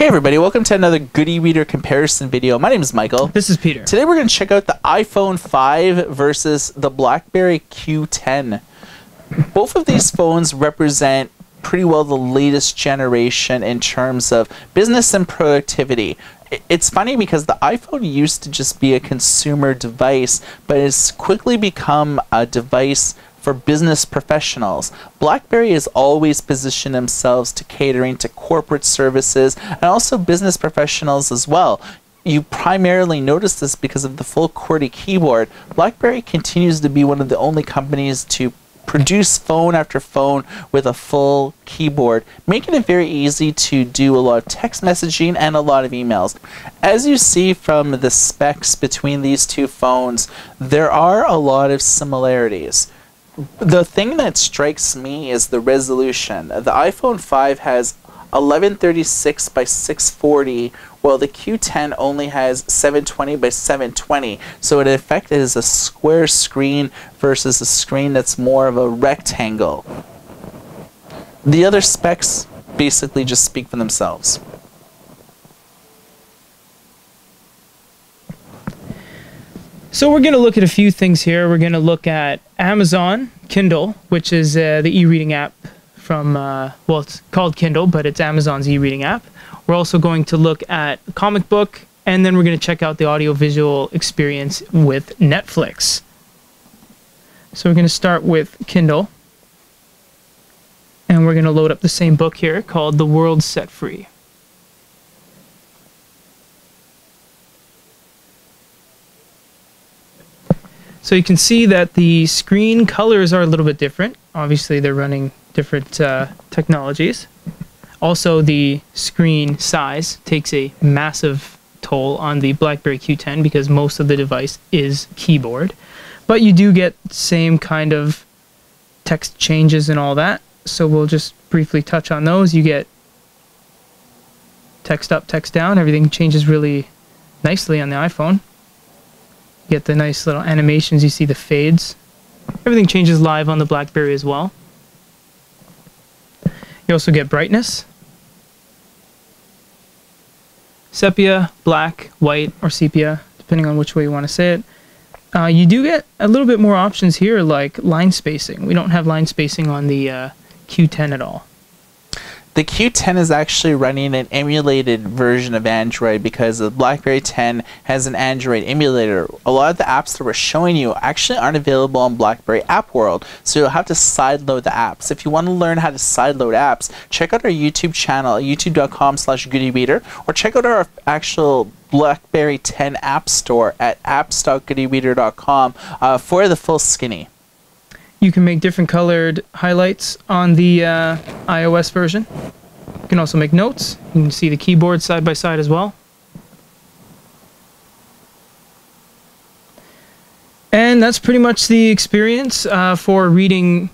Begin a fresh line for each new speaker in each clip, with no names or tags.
Hey everybody, welcome to another Good e-Reader comparison video. My name is Michael.
This is Peter.
Today we're going to check out the iPhone 5 versus the BlackBerry Q10. Both of these phones represent pretty well the latest generation in terms of business and productivity. It's funny because the iPhone used to just be a consumer device, but it's quickly become a device for business professionals. BlackBerry has always positioned themselves to catering to corporate services and also business professionals as well. You primarily notice this because of the full QWERTY keyboard. BlackBerry continues to be one of the only companies to produce phone after phone with a full keyboard, making it very easy to do a lot of text messaging and a lot of emails. As you see from the specs between these two phones, there are a lot of similarities the thing that strikes me is the resolution. The iPhone 5 has 1136 by 640, while the Q10 only has 720 by 720. So in effect, it is a square screen versus a screen that's more of a rectangle. The other specs basically just speak for themselves.
So we're going to look at a few things here. We're going to look at Amazon Kindle, which is uh, the e-reading app from, uh, well, it's called Kindle, but it's Amazon's e-reading app. We're also going to look at comic book, and then we're going to check out the audiovisual experience with Netflix. So we're going to start with Kindle, and we're going to load up the same book here called The World Set Free. So you can see that the screen colors are a little bit different. Obviously, they're running different uh, technologies. Also, the screen size takes a massive toll on the BlackBerry Q10 because most of the device is keyboard. But you do get same kind of text changes and all that. So we'll just briefly touch on those. You get text up, text down. Everything changes really nicely on the iPhone You get the nice little animations. You see the fades. Everything changes live on the BlackBerry as well. You also get brightness. Sepia, black, white, or sepia, depending on which way you want to say it. Uh, you do get a little bit more options here, like line spacing. We don't have line spacing on the uh, Q10 at all
the Q10 is actually running an emulated version of Android because the BlackBerry 10 has an Android emulator. A lot of the apps that we're showing you actually aren't available on BlackBerry App World, so you'll have to sideload the apps. If you want to learn how to sideload apps, check out our YouTube channel, youtube.com slash goodereader, or check out our actual BlackBerry 10 App Store at apps.goodereader.com uh, for the full skinny.
You can make different colored highlights on the uh, iOS version. You can also make notes. You can see the keyboard side by side as well. And that's pretty much the experience uh, for reading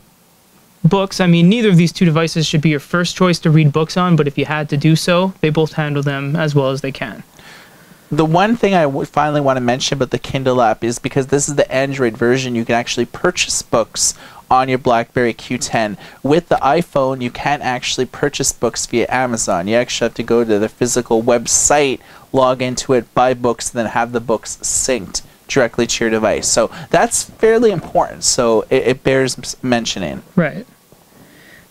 books. I mean, neither of these two devices should be your first choice to read books on, but if you had to do so, they both handle them as well as they can.
The one thing I finally want to mention about the Kindle app is because this is the Android version, you can actually purchase books on your BlackBerry Q10. With the iPhone, you can't actually purchase books via Amazon. You actually have to go to the physical website, log into it, buy books, and then have the books synced directly to your device. So that's fairly important. So it, it bears mentioning.
Right.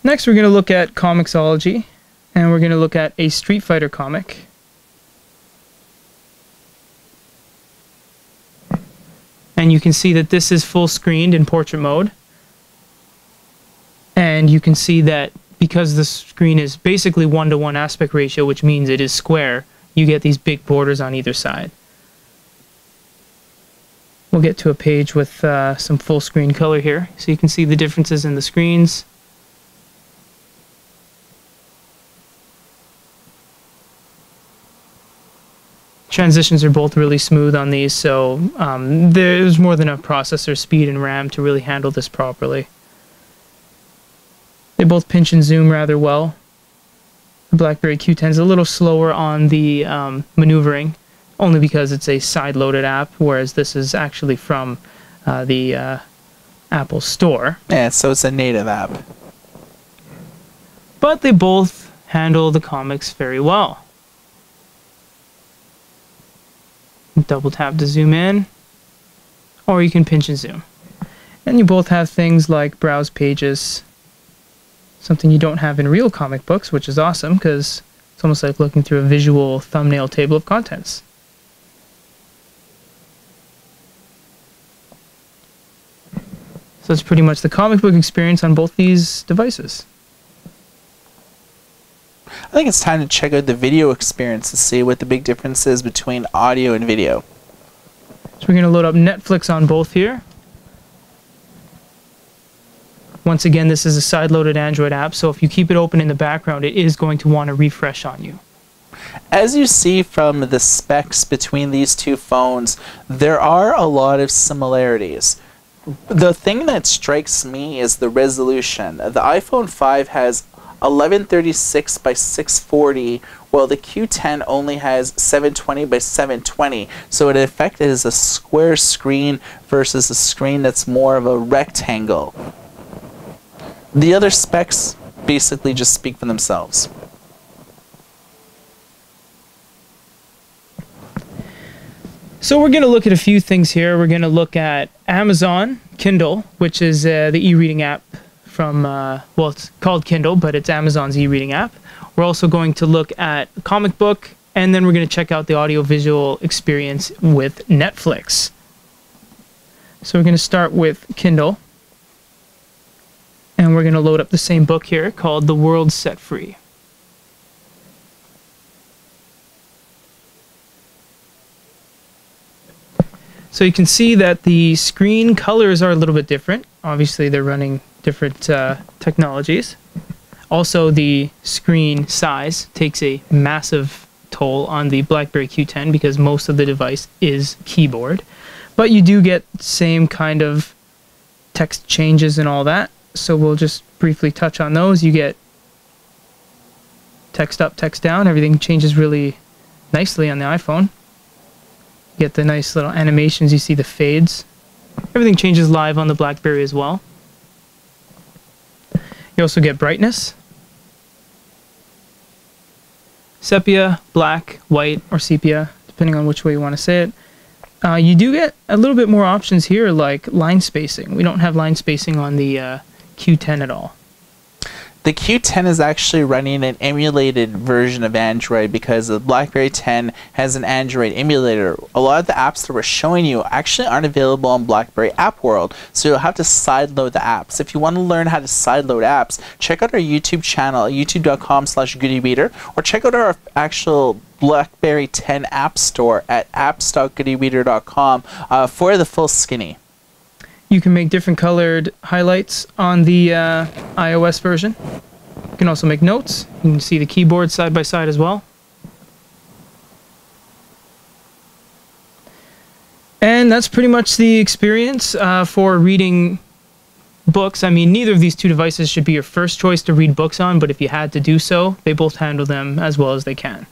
Next, we're going to look at Comixology, and we're going to look at a Street Fighter comic. And you can see that this is full screened in portrait mode. And you can see that because the screen is basically one-to-one aspect ratio which means it is square you get these big borders on either side. We'll get to a page with uh, some full screen color here. So you can see the differences in the screens transitions are both really smooth on these, so um, there's more than enough processor speed and RAM to really handle this properly. They both pinch and zoom rather well. The BlackBerry Q10 is a little slower on the um, maneuvering, only because it's a side-loaded app, whereas this is actually from uh, the uh, Apple Store.
Yeah, so it's a native app.
But they both handle the comics very well. Double tap to zoom in, or you can pinch and zoom. And you both have things like browse pages, something you don't have in real comic books, which is awesome because it's almost like looking through a visual thumbnail table of contents. So that's pretty much the comic book experience on both these devices.
I think it's time to check out the video experience to see what the big difference is between audio and video.
So we're going to load up Netflix on both here. Once again, this is a side-loaded Android app, so if you keep it open in the background, it is going to want to refresh on you.
As you see from the specs between these two phones, there are a lot of similarities. The thing that strikes me is the resolution. The iPhone 5 has 1136 by 640 while the Q10 only has 720 by 720 so in effect it is a square screen versus a screen that's more of a rectangle. The other specs basically just speak for themselves.
So we're going to look at a few things here. We're going to look at Amazon Kindle, which is uh, the e-reading app from, uh, well, it's called Kindle, but it's Amazon's e-reading app. We're also going to look at comic book, and then we're going to check out the audiovisual experience with Netflix. So we're going to start with Kindle, and we're going to load up the same book here called The World Set Free. So you can see that the screen colors are a little bit different. Obviously, they're running different uh, technologies. Also, the screen size takes a massive toll on the BlackBerry Q10 because most of the device is keyboard. But you do get same kind of text changes and all that. So we'll just briefly touch on those. You get text up, text down. Everything changes really nicely on the iPhone You get the nice little animations. You see the fades. Everything changes live on the BlackBerry as well. You also get brightness. Sepia, black, white, or sepia, depending on which way you want to say it. Uh, you do get a little bit more options here, like line spacing. We don't have line spacing on the uh, Q10 at all.
The Q10 is actually running an emulated version of Android because the BlackBerry 10 has an Android emulator. A lot of the apps that we're showing you actually aren't available on BlackBerry App World, so you'll have to sideload the apps. If you want to learn how to sideload apps, check out our YouTube channel, youtube.com slash goodereader, or check out our actual BlackBerry 10 App Store at apps.goodereader.com uh, for the full skinny.
You can make different colored highlights on the uh, iOS version. You can also make notes. You can see the keyboard side by side as well. And that's pretty much the experience uh, for reading books. I mean, neither of these two devices should be your first choice to read books on, but if you had to do so, they both handle them as well as they can.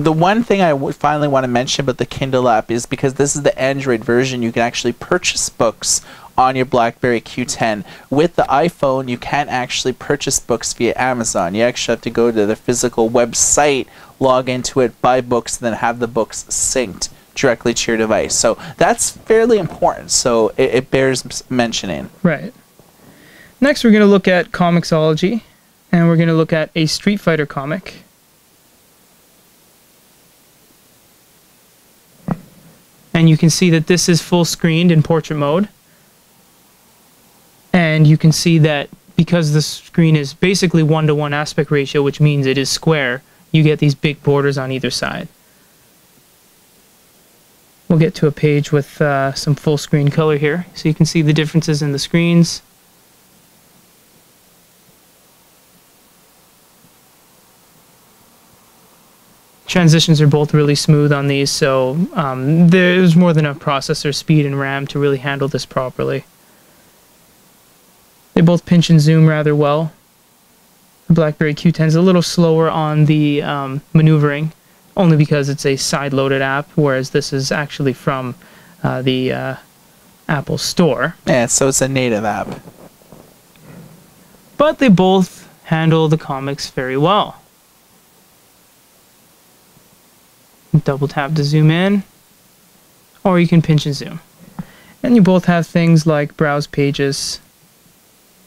The one thing I finally want to mention about the Kindle app is because this is the Android version, you can actually purchase books on your BlackBerry Q10. With the iPhone, you can't actually purchase books via Amazon. You actually have to go to the physical website, log into it, buy books, and then have the books synced directly to your device. So that's fairly important. So it, it bears mentioning.
Right. Next, we're going to look at Comixology, and we're going to look at a Street Fighter comic. And you can see that this is full screened in portrait mode. And you can see that because the screen is basically one to one aspect ratio which means it is square you get these big borders on either side. We'll get to a page with uh, some full screen color here. So you can see the differences in the screens transitions are both really smooth on these, so um, there's more than enough processor speed and RAM to really handle this properly. They both pinch and zoom rather well. The BlackBerry Q10 is a little slower on the um, maneuvering, only because it's a side-loaded app, whereas this is actually from uh, the uh, Apple Store.
Yeah, so it's a native app.
But they both handle the comics very well. Double tap to zoom in or you can pinch and zoom. And you both have things like browse pages,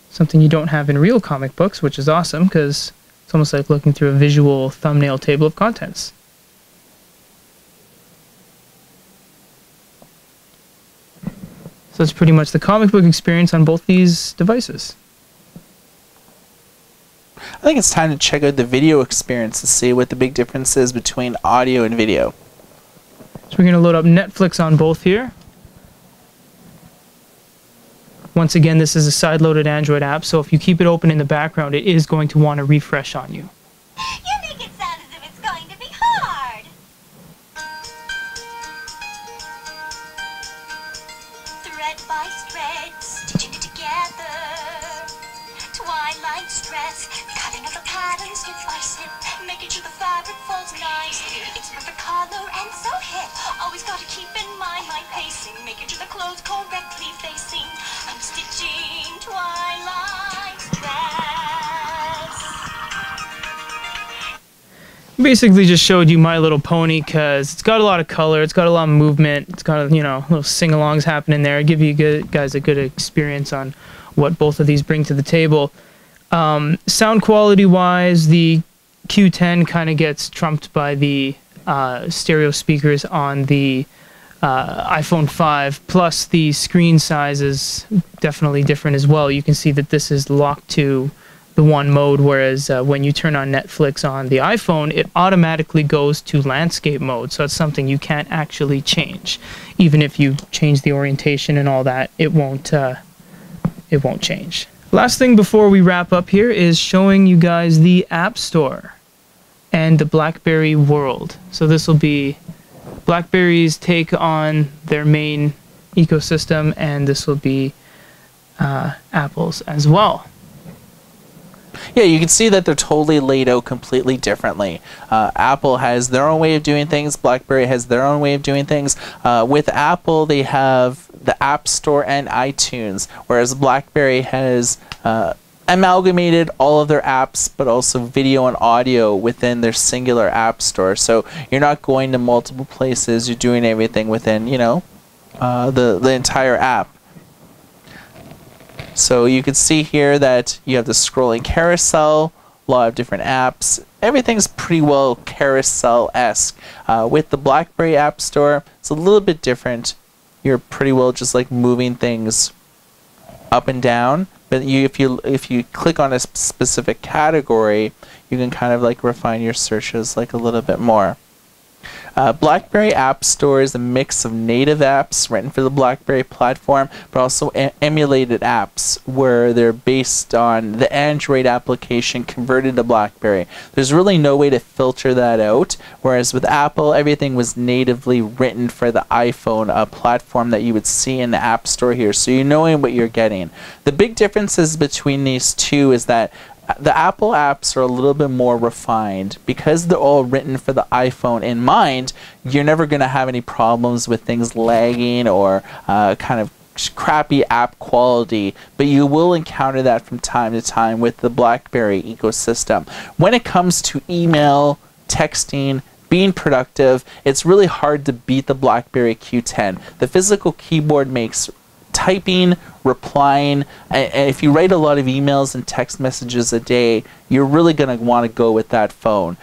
something you don't have in real comic books, which is awesome because it's almost like looking through a visual thumbnail table of contents. So that's pretty much the comic book experience on both these devices.
I think it's time to check out the video experience to see what the big difference is between audio and video.
So we're going to load up Netflix on both here. Once again, this is a side-loaded Android app, so if you keep it open in the background, it is going to want to refresh on you.
You
basically just showed you My Little Pony because it's got a lot of color, it's got a lot of movement, it's got you know little sing-alongs happening there. Give you good, guys a good experience on what both of these bring to the table. Um, sound quality wise, the Q10 kind of gets trumped by the uh, stereo speakers on the uh, iPhone 5. Plus, the screen size is definitely different as well. You can see that this is locked to the one mode, whereas uh, when you turn on Netflix on the iPhone, it automatically goes to landscape mode. So it's something you can't actually change. Even if you change the orientation and all that, it won't. Uh, it won't change. Last thing before we wrap up here is showing you guys the App Store and the BlackBerry world. So this will be BlackBerry's take on their main ecosystem, and this will be uh, Apple's as well.
Yeah, you can see that they're totally laid out completely differently. Uh, Apple has their own way of doing things. BlackBerry has their own way of doing things. Uh, with Apple, they have the App Store and iTunes, whereas BlackBerry has uh, amalgamated all of their apps, but also video and audio within their singular App Store. So you're not going to multiple places. You're doing everything within, you know, uh, the the entire app. So you can see here that you have the scrolling carousel, a lot of different apps. Everything's pretty well carousel-esque. Uh, with the BlackBerry App Store, it's a little bit different. You're pretty well just like moving things up and down. But you, if you if you click on a specific category, you can kind of like refine your searches like a little bit more. Uh, BlackBerry App Store is a mix of native apps written for the BlackBerry platform, but also emulated apps where they're based on the Android application converted to BlackBerry. There's really no way to filter that out, whereas with Apple, everything was natively written for the iPhone uh, platform that you would see in the App Store here, so you know what you're getting. The big differences between these two is that the Apple apps are a little bit more refined because they're all written for the iPhone in mind. You're never going to have any problems with things lagging or uh, kind of crappy app quality, but you will encounter that from time to time with the BlackBerry ecosystem. When it comes to email, texting, being productive, it's really hard to beat the BlackBerry Q10. The physical keyboard makes typing, replying, and, if you write a lot of emails and text messages a day, you're really going to want to go with that phone.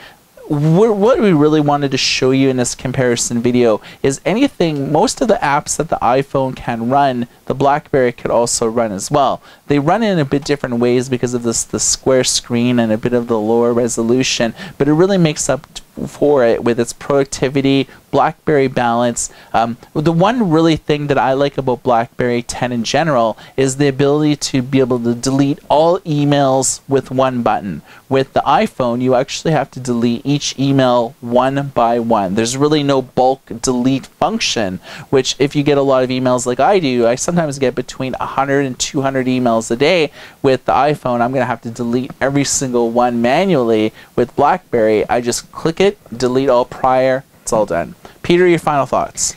Wh- What we really wanted to show you in this comparison video is anything, most of the apps that the iPhone can run, the BlackBerry could also run as well. They run in a bit different ways because of this the square screen and a bit of the lower resolution, but it really makes up for it with its productivity, BlackBerry balance. Um, the one really thing that I like about BlackBerry 10 in general is the ability to be able to delete all emails with one button. With the iPhone, you actually have to delete each email one by one. There's really no bulk delete function, which if you get a lot of emails like I do, I sometimes get between 100 and 200 emails a day. With the iPhone, I'm going to have to delete every single one manually. With BlackBerry, I just click it, delete all prior, it's all done. Peter, your final thoughts.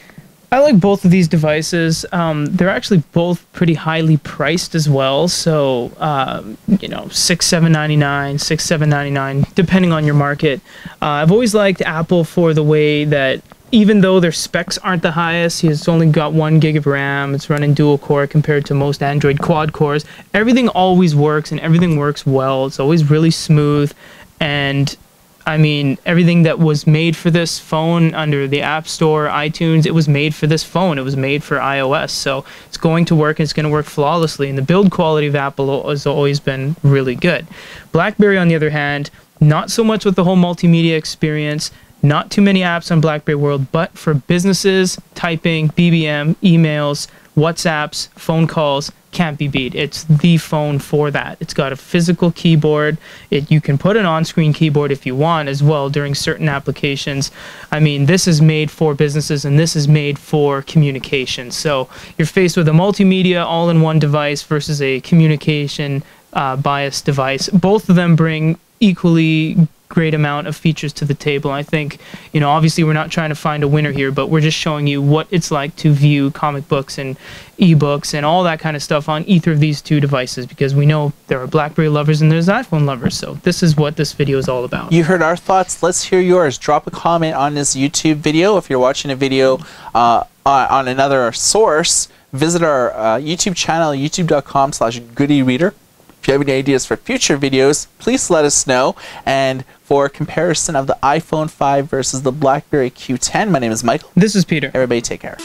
I like both of these devices. Um, they're actually both pretty highly priced as well. So um, you know, six seven ninety nine, six seven ninety nine, depending on your market. Uh, I've always liked Apple for the way that even though their specs aren't the highest, it's only got one gig of RAM. It's running dual core compared to most Android quad cores. Everything always works and everything works well. It's always really smooth. And I mean, everything that was made for this phone under the App Store, iTunes, it was made for this phone. It was made for iOS. So it's going to work and it's going to work flawlessly. And the build quality of Apple has always been really good. Blackberry, on the other hand, not so much with the whole multimedia experience. Not too many apps on BlackBerry World, but for businesses, typing, BBM, emails, WhatsApps, phone calls, can't be beat. It's the phone for that. It's got a physical keyboard. It you can put an on-screen keyboard if you want as well during certain applications. I mean, this is made for businesses and this is made for communication. So you're faced with a multimedia all-in-one device versus a communication uh, biased device. Both of them bring equally great amount of features to the table. I think, you know, obviously we're not trying to find a winner here, but we're just showing you what it's like to view comic books and ebooks and all that kind of stuff on either of these two devices because we know there are BlackBerry lovers and there's iPhone lovers. So this is what this video is all about.
You heard our thoughts. Let's hear yours. Drop a comment on this YouTube video. If you're watching a video uh, on another source, visit our uh, YouTube channel, youtube.com slash goodereader. If you have any ideas for future videos, please let us know. And for comparison of the iPhone 5 versus the BlackBerry Q10, my name is Michael.
This is Peter.
Everybody take care.